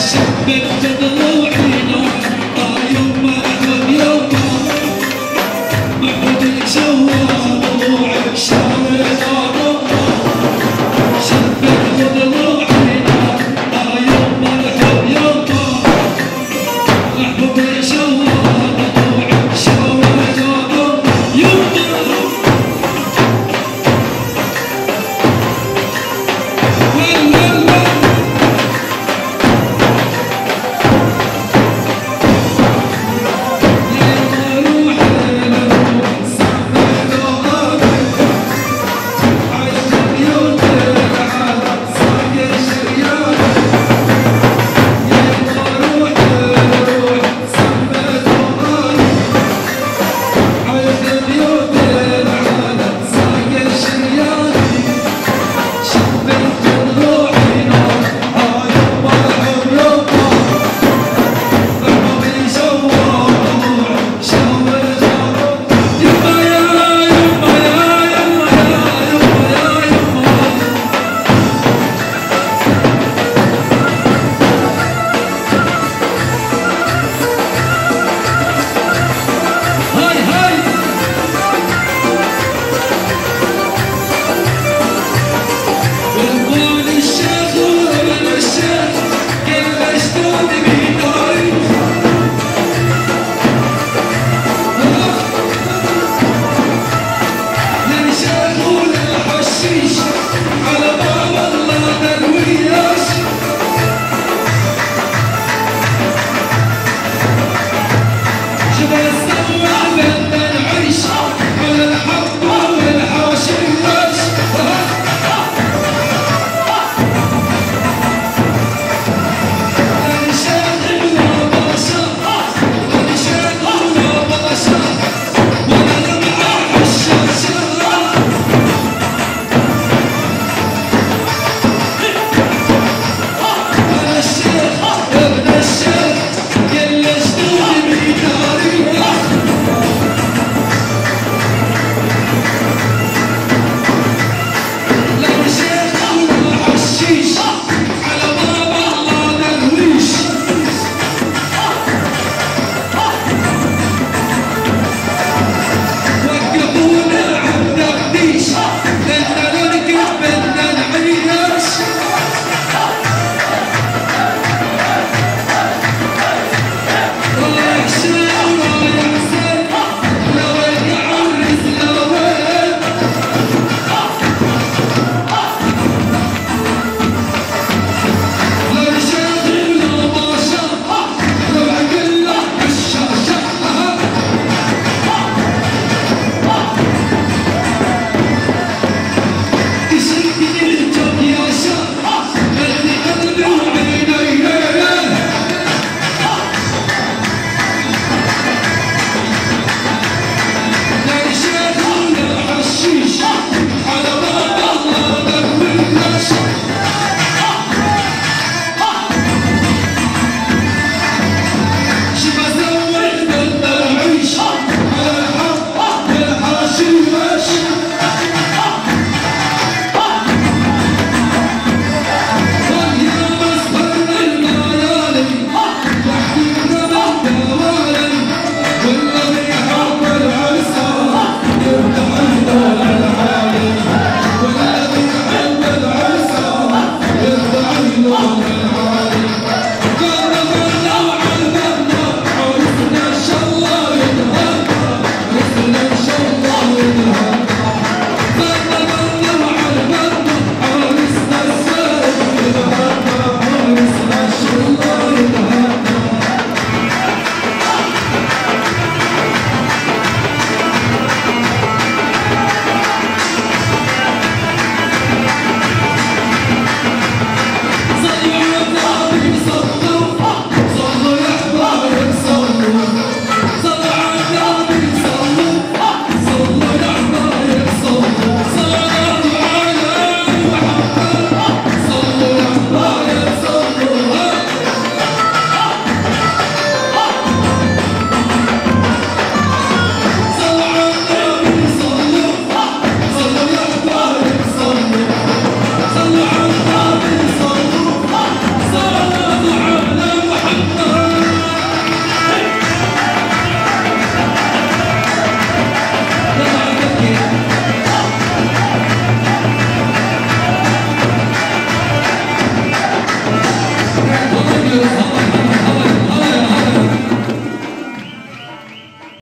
Gerçek bir kadınım Deus.